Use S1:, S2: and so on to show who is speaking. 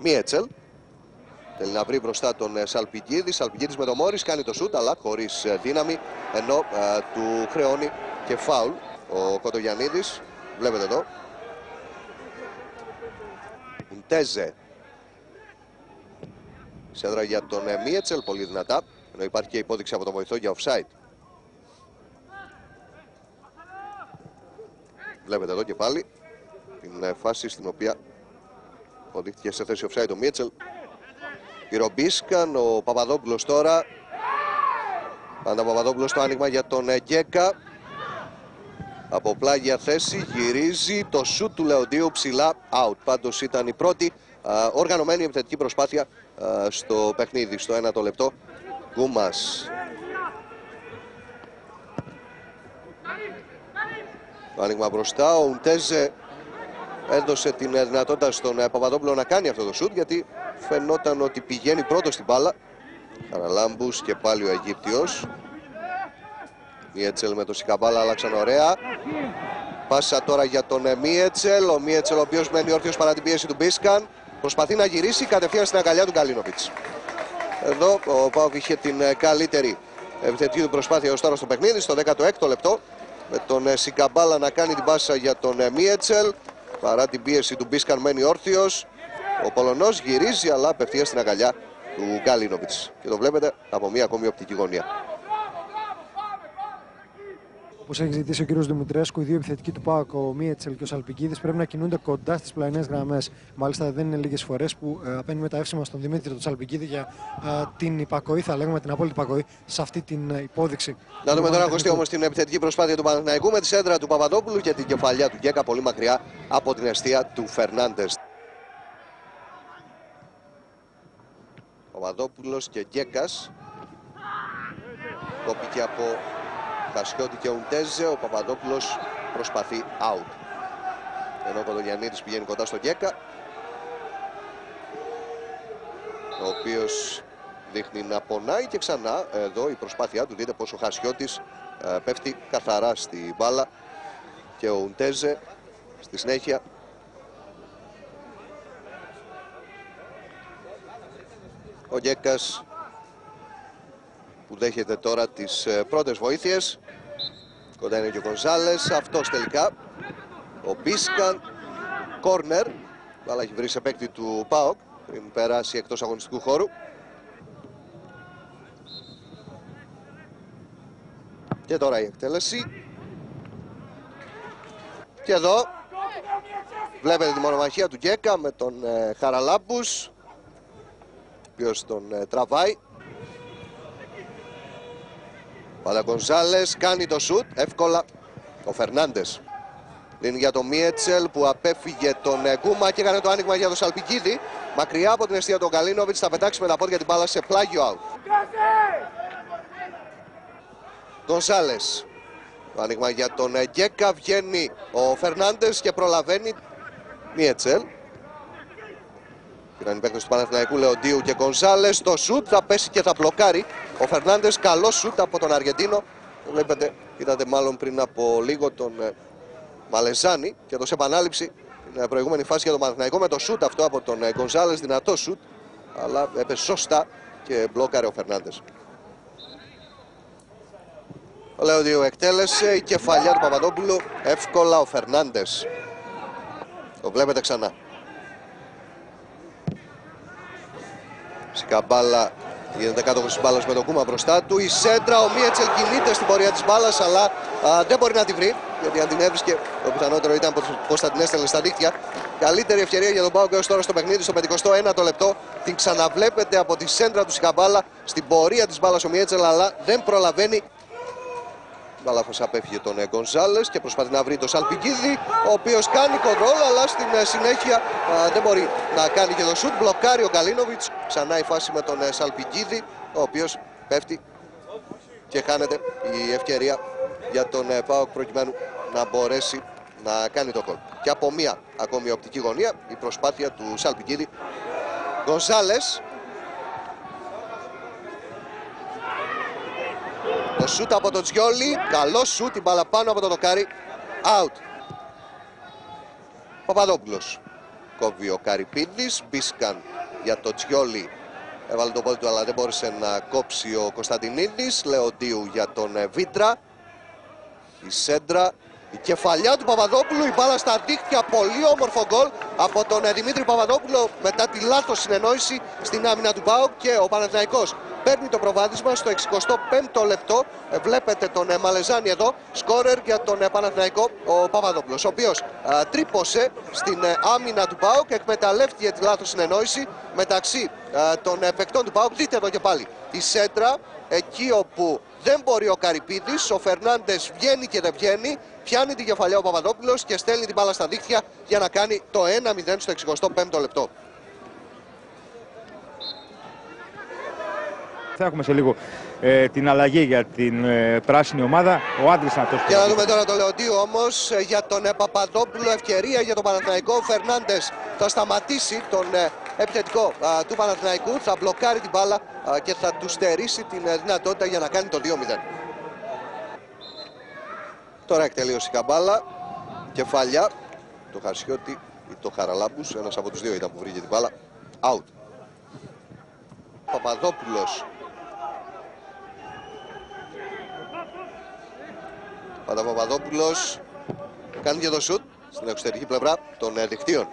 S1: Μίετσελ. Θέλει να βρει μπροστά τον ε, Σαλπικίδη. Σαλπικίδης με τον Μόρις κάνει το σούτ αλλά χωρίς ε, δύναμη ενώ ε, του χρεώνει και φάουλ ο Κοτογιαννίδης. Βλέπετε εδώ. Ουντέζε. Σέντρα για τον Μίετσελ, πολύ δυνατά. Ενώ υπάρχει και υπόδειξη από τον βοηθό για offside. Βλέπετε εδώ και πάλι την φάση στην οποία οδήχθηκε σε θέση offside ο Μίετσελ. Πυρομπίσκαν, ο Παπαδόπουλος τώρα. Πάντα Παπαδόπουλος το άνοιγμα για τον Γκέκα. Από πλάγια θέση γυρίζει το σούτ του Λεοντίου ψηλά out. Πάντως ήταν η πρώτη α, οργανωμένη επιθετική προσπάθεια α, στο παιχνίδι στο ένα το λεπτό. Γκούμας. Το άνοιγμα μπροστά. Ο Ουντέζε έδωσε την δυνατότητα στον Παπαδόπουλο να κάνει αυτό το σούτ γιατί φαινόταν ότι πηγαίνει πρώτος στην μπάλα. Καραλάμπους και πάλι ο Αιγύπτιος. Μίετσελ με το Σικαμπάλα άλλαξαν ωραία. Πάσα τώρα για τον Μίετσελ. Ο Μίετσελ ο οποίος μένει όρθιος παρά την πίεση του Μπίσκαν. Προσπαθεί να γυρίσει κατευθείαν στην αγκαλιά του Γκαλίνοβιτς. Εδώ ο Πάοκ είχε την καλύτερη επιθετική του προσπάθεια ως τώρα στο παιχνίδι, στο 16ο λεπτό. Με τον Σικαμπάλα να κάνει την πάσα για τον Μίετσελ. Παρά την πίεση του Μπίσκαν μένει όρθιος. Ο Πολωνός γυρίζει αλλά απευθείας στην αγκαλιά του Γκάλινοβιτς. Και το βλέπετε από μια ακόμη οπτική γωνία.
S2: Όπως έχει ζητήσει ο κ. Δημητρέσκου, οι δύο επιθετικοί του ΠΑΟΚ, ο Μίετσελ και ο Σαλπικίδης, πρέπει να κινούνται κοντά στις πλαϊνές γραμμές. Μάλιστα, δεν είναι λίγες φορές που ε, απένουμε τα εύσημα στον Δημήτρη του Σαλπικίδη για ε, την υπακοή, θα λέγαμε την απόλυτη υπακοή, σε αυτή την ε, υπόδειξη.
S1: Να δούμε τώρα, Κωστή, όμως την επιθετική προσπάθεια του Παναθηναϊκού με τη σέντρα του Παπαδόπουλου και την κεφαλιά του Γκέκα πολύ μακριά από την αιστεία του Φερνάντες. Παπαδόπουλος και Γκέκας κόπηκε από Χασιώτη και Ουντέζε ο Παπαδόπουλος προσπαθεί out. Ενώ ο Κοντογιαννίδης πηγαίνει κοντά στο Γκέκα ο οποίος δείχνει να πονάει και ξανά εδώ η προσπάθειά του. Δείτε πως ο Χασιώτης ε, πέφτει καθαρά στη μπάλα και ο Ουντέζε στη συνέχεια. Ο Γκέκας που δέχεται τώρα τις ε, πρώτες βοήθειες. Κοντά είναι και ο Κονζάλες. Αυτός τελικά. Ο Μπίσκαν. Κόρνερ. Αλλά έχει βρει σε παίκτη του ΠΑΟΚ πριν περάσει εκτός αγωνιστικού χώρου. Και τώρα η εκτέλεση. Και εδώ βλέπετε τη μονομαχία του Γκέκα με τον ε, Χαραλάμπους οποίος τον ε, τραβάει. Γκονζάλες κάνει το σουτ, εύκολα ο Φερνάντες. Είναι για τον Μίετσελ που απέφυγε τον ε, Γκούμα και έκανε το άνοιγμα για τον Σαλπικίδη. Μακριά από την αιστεία του Καλίνοβιτς θα πετάξει με τα πόδια την μπάλα σε πλάγιο out. Γκονζάλες. Το άνοιγμα για τον ε, Γκέκα βγαίνει ο Φερνάντες και προλαβαίνει Μίετσελ. Ήταν οι παίκτες του Παναθηναϊκού Λεοντίου και Γκονζάλες. Το σουτ θα πέσει και θα μπλοκάρει. Ο Φερνάντες καλό σουτ από τον Αργεντίνο. Βλέπετε, είδατε μάλλον πριν από λίγο τον ε, Μαλεζάνη και το σε επανάληψη την ε, προηγούμενη φάση για τον Παναθηναϊκό με το σουτ αυτό από τον ε, Γκονζάλες. Δυνατό σουτ, αλλά έπεσε σωστά και μπλόκαρε ο Φερνάντες. Ο Λεοντίου εκτέλεσε η κεφαλιά του Παπαδόπουλου. Εύκολα ο Φερνάντες. Το βλέπετε ξανά. Σκαμπάλα γίνεται κάτω τη μπάλας με τον Κούμα μπροστά του. Η σέντρα, ο Μίετσελ κινείται στην πορεία της μπάλας, αλλά α, δεν μπορεί να τη βρει. Γιατί αν την έβρισκε, το πιθανότερο ήταν πως θα την έστελνε στα δίχτυα. Καλύτερη ευκαιρία για τον Πάουκ έω τώρα στο παιχνίδι, στο 51ο λεπτό. Την ξαναβλέπετε από τη σέντρα του Σκαμπάλα στην πορεία της μπάλας ο Μίετσελ, αλλά δεν προλαβαίνει Μπαλάφος απέφυγε τον ε, Γκονζάλες και προσπαθεί να βρει τον Σαλπικίδη ο οποίος κάνει κοντρόλ αλλά στην ε, συνέχεια δεν μπορεί να κάνει και το σουτ. Μπλοκάρει ο Καλίνοβιτς. Ξανά η φάση με τον ε, Σαλπικίδη ο οποίος πέφτει και χάνεται η ευκαιρία για τον ΠΑΟΚ προκειμένου να μπορέσει να κάνει το κόλ. Και από μία ακόμη οπτική γωνία η προσπάθεια του Σαλπικίδη Γκονζάλες σούτ από τον Τζιόλι. Καλό σούτ. Την μπάλα πάνω από το δοκάρι. Out. Παπαδόπουλος. κόβει ο Καρυπίδης. Μπίσκαν για το Τσιόλι. Έβαλε το πόδι του αλλά δεν μπόρεσε να κόψει ο Κωνσταντινίδης. Λεοντίου για τον ε, Βίτρα. Η Σέντρα η κεφαλιά του Παπαδόπουλου, η μπάλα στα δίχτυα, πολύ όμορφο γκολ από τον ε, Δημήτρη Παπαδόπουλο μετά τη λάθος συνεννόηση στην άμυνα του Μπάουκ και ο Παναθηναϊκός παίρνει το προβάδισμα στο 65ο λεπτό. Ε, βλέπετε τον ε, Μαλεζάνη εδώ, σκόρερ για τον Παναθηναϊκό ο Παπαδόπουλος, ο οποίος τρύπωσε στην άμυνα του Μπάουκ, εκμεταλλεύτηκε τη λάθος συνεννόηση μεταξύ των παικτών του Μπάουκ. Δείτε εδώ και πάλι τη σέντρα, εκεί όπου δεν μπορεί ο Καρυπίδης, ο Φερνάντες βγαίνει και δεν βγαίνει, πιάνει την κεφαλιά ο Παπαδόπουλος και στέλνει την μπάλα στα δίχτυα για να κάνει το 1-0 στο 65ο λεπτό.
S3: Θα έχουμε σε λίγο ε, την αλλαγή για την ε, πράσινη ομάδα. Ο Άντρης να το
S1: Για να δούμε τώρα το Λεοντίου όμως ε, για τον Παπαδόπουλο. Ευκαιρία για τον Παναθηναϊκό. Ο Φερνάντες θα σταματήσει τον επιθετικό του Παναθηναϊκού. Θα μπλοκάρει την μπάλα και θα του στερήσει την δυνατότητα για να κάνει το 2-0. Τώρα έχει τελείωσει η καμπάλα. Κεφάλια. Το Χαρσιώτη ή το Χαραλάμπους. Ένας από τους δύο ήταν που βρήκε την μπάλα. Out. Παπαδόπουλος. Παπαδόπουλος κάνει και το σουτ στην εξωτερική πλευρά των δικτύων.